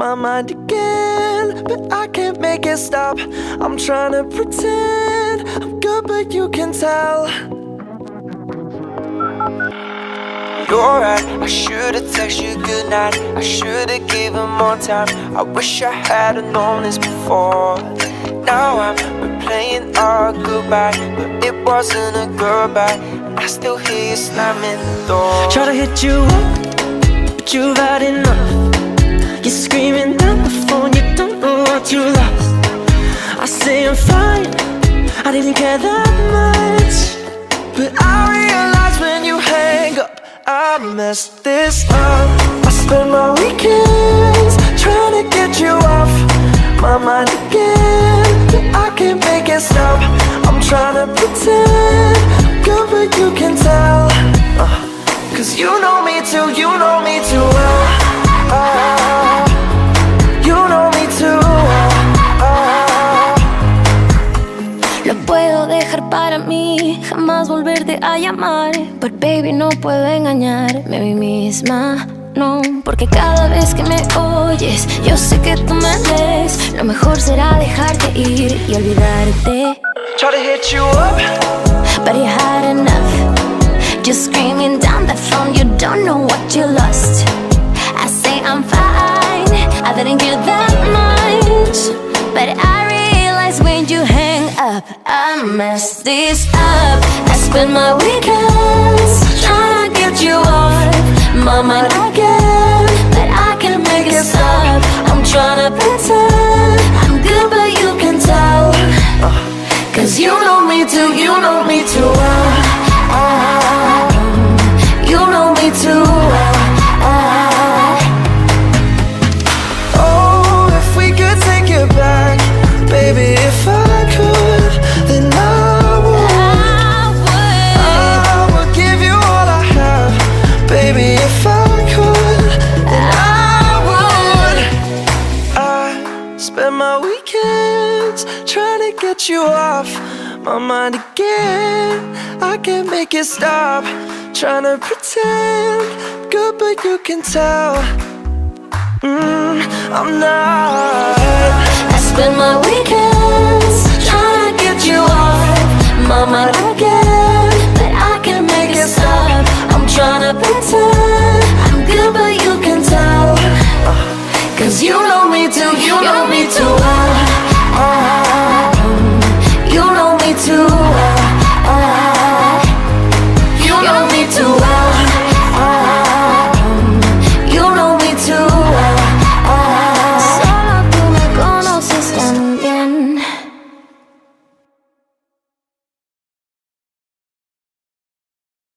my mind again, but I can't make it stop. I'm trying to pretend I'm good, but you can tell. You're right, I should've texted you goodnight. I should've given more time. I wish I had've known this before. Now I'm replaying our goodbye, but it wasn't a goodbye. I still hear you slamming the door. Try to hit you up, but you've had enough. You're screaming down the phone, you don't know what you lost. I say I'm fine, I didn't care that much. But I realize when you hang up, I messed this up. I spend my weekends trying to get you off my mind again. But I can't make it stop. I'm trying to pretend but you can tell. Uh, Cause you know me too, you para mí, jamás volverte a llamar. But baby, no puedo engañarme a mí misma. No, porque cada vez que me oyes, yo sé que tú me ves. Lo mejor será dejarte ir y olvidarte. Try to hit you. Up, I messed this up. I spend my weekends trying to get you off my mind again. Get you off my mind again. I can't make it stop. Trying to pretend good, but you can tell. Mm, I'm not.